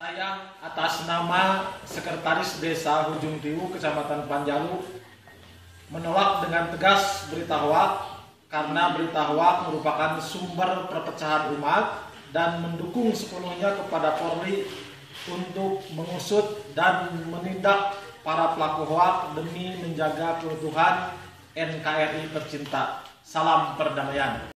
Saya atas nama Sekretaris Desa Hujung Tiu, Kecamatan Panjalu, menolak dengan tegas berita hoak karena berita hoak merupakan sumber perpecahan umat dan mendukung sepenuhnya kepada Polri untuk mengusut dan menindak para pelaku hoak demi menjaga keutuhan NKRI tercinta. Salam perdamaian.